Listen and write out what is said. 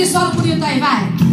pessoal podia Bonito aí, vai.